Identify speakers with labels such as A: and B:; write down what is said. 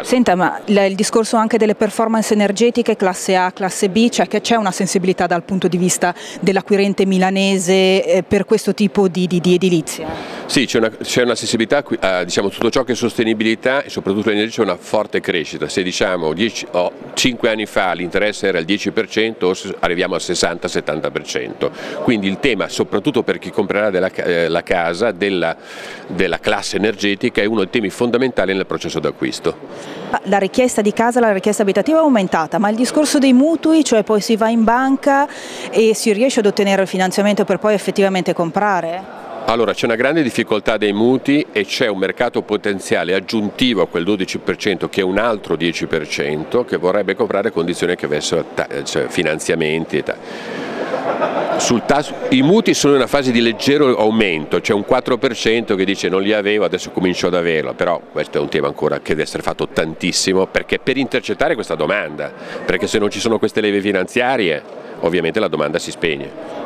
A: caso.
B: Senta, ma il discorso anche delle performance energetiche classe A, classe B, cioè che c'è una sensibilità dal punto di vista dell'acquirente milanese eh, per questo tipo di, di, di edilizia?
A: Sì, c'è una, una, sensibilità a diciamo, tutto ciò che è sostenibilità e soprattutto l'energia c'è una forte crescita. Se diciamo 10, oh, 5 anni fa l'interesse era il 10%, arriviamo al 60-70%. Quindi il tema, soprattutto per chi comprerà della, eh, la casa, della, della classe energetica è uno dei temi fondamentali nel processo d'acquisto.
B: La richiesta di casa, la richiesta abitativa è aumentata, ma il discorso dei mutui, cioè poi si va in banca e si riesce ad ottenere il finanziamento per poi effettivamente comprare?
A: Allora c'è una grande difficoltà dei mutui e c'è un mercato potenziale aggiuntivo a quel 12% che è un altro 10% che vorrebbe comprare condizioni che avessero cioè, finanziamenti e tasso, I mutui sono in una fase di leggero aumento, c'è un 4% che dice non li avevo, adesso comincio ad averlo, però questo è un tema ancora che deve essere fatto tantissimo perché per intercettare questa domanda, perché se non ci sono queste leve finanziarie ovviamente la domanda si spegne.